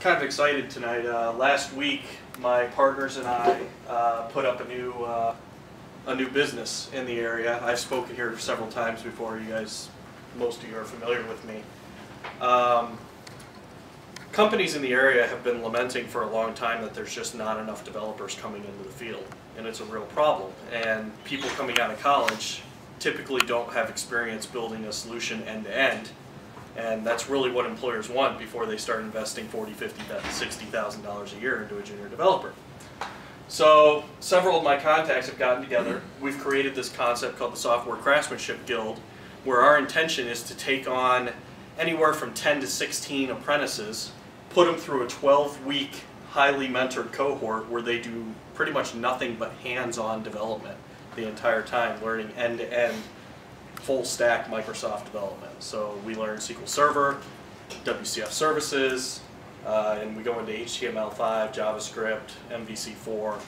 kind of excited tonight. Uh, last week, my partners and I uh, put up a new uh, a new business in the area. I've spoken here several times before. You guys, most of you are familiar with me. Um, companies in the area have been lamenting for a long time that there's just not enough developers coming into the field, and it's a real problem. And people coming out of college typically don't have experience building a solution end to end and that's really what employers want before they start investing 40, 50, 60,000 dollars a year into a junior developer. So several of my contacts have gotten together. We've created this concept called the Software Craftsmanship Guild, where our intention is to take on anywhere from 10 to 16 apprentices, put them through a 12-week highly mentored cohort where they do pretty much nothing but hands-on development the entire time, learning end-to-end full stack Microsoft development. So we learn SQL Server, WCF services, uh, and we go into HTML5, JavaScript, MVC4,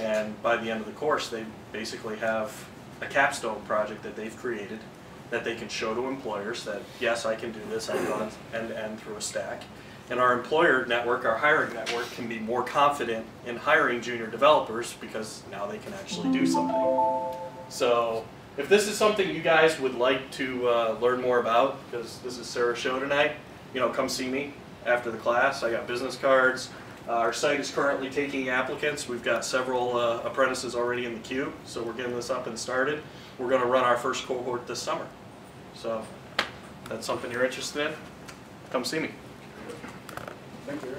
and by the end of the course they basically have a capstone project that they've created that they can show to employers that yes I can do this, I've gone end to end through a stack. And our employer network, our hiring network, can be more confident in hiring junior developers because now they can actually do something. So if this is something you guys would like to uh, learn more about, because this is Sarah's show tonight, you know, come see me after the class. I got business cards. Uh, our site is currently taking applicants. We've got several uh, apprentices already in the queue, so we're getting this up and started. We're going to run our first cohort this summer. So if that's something you're interested in, come see me. Thank you.